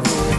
road.